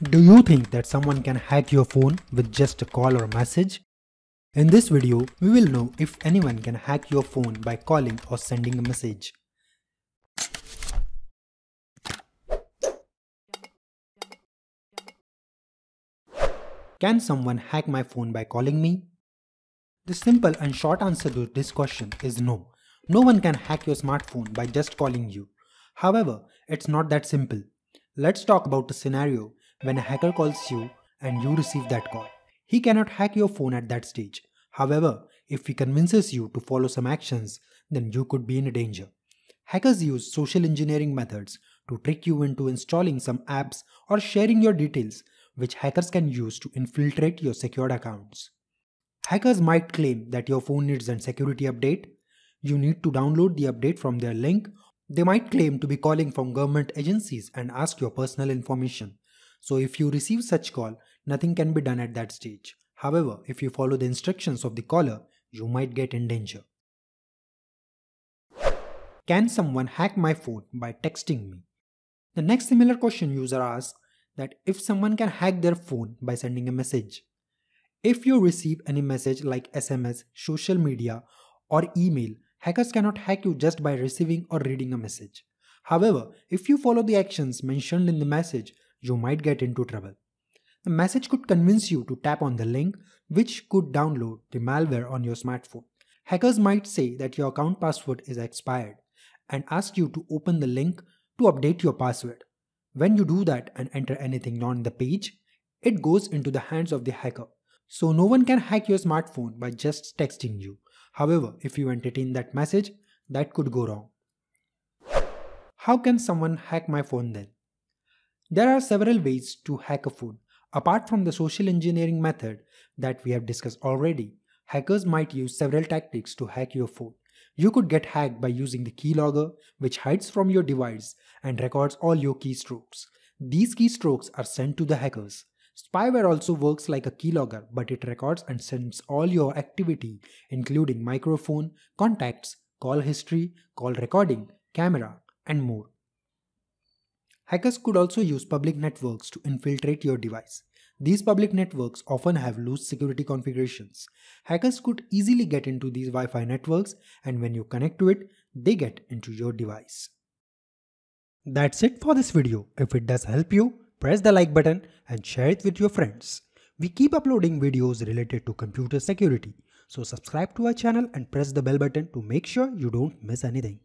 Do you think that someone can hack your phone with just a call or message? In this video, we will know if anyone can hack your phone by calling or sending a message. Can someone hack my phone by calling me? The simple and short answer to this question is no. No one can hack your smartphone by just calling you. However, it's not that simple. Let's talk about a scenario when a hacker calls you and you receive that call. He cannot hack your phone at that stage. However, if he convinces you to follow some actions, then you could be in danger. Hackers use social engineering methods to trick you into installing some apps or sharing your details, which hackers can use to infiltrate your secured accounts. Hackers might claim that your phone needs a security update. You need to download the update from their link. They might claim to be calling from government agencies and ask your personal information. So if you receive such call, nothing can be done at that stage. However, if you follow the instructions of the caller, you might get in danger. Can someone hack my phone by texting me? The next similar question user asks that if someone can hack their phone by sending a message. If you receive any message like SMS, social media, or email, hackers cannot hack you just by receiving or reading a message. However, if you follow the actions mentioned in the message, you might get into trouble. The message could convince you to tap on the link, which could download the malware on your smartphone. Hackers might say that your account password is expired and ask you to open the link to update your password. When you do that and enter anything on the page, it goes into the hands of the hacker. So no one can hack your smartphone by just texting you. However, if you entertain that message, that could go wrong. How can someone hack my phone then? There are several ways to hack a phone. Apart from the social engineering method that we have discussed already, hackers might use several tactics to hack your phone. You could get hacked by using the keylogger, which hides from your device and records all your keystrokes. These keystrokes are sent to the hackers. Spyware also works like a keylogger, but it records and sends all your activity, including microphone, contacts, call history, call recording, camera, and more. Hackers could also use public networks to infiltrate your device. These public networks often have loose security configurations. Hackers could easily get into these Wi-Fi networks and when you connect to it, they get into your device. That's it for this video. If it does help you, press the like button and share it with your friends. We keep uploading videos related to computer security. So subscribe to our channel and press the bell button to make sure you don't miss anything.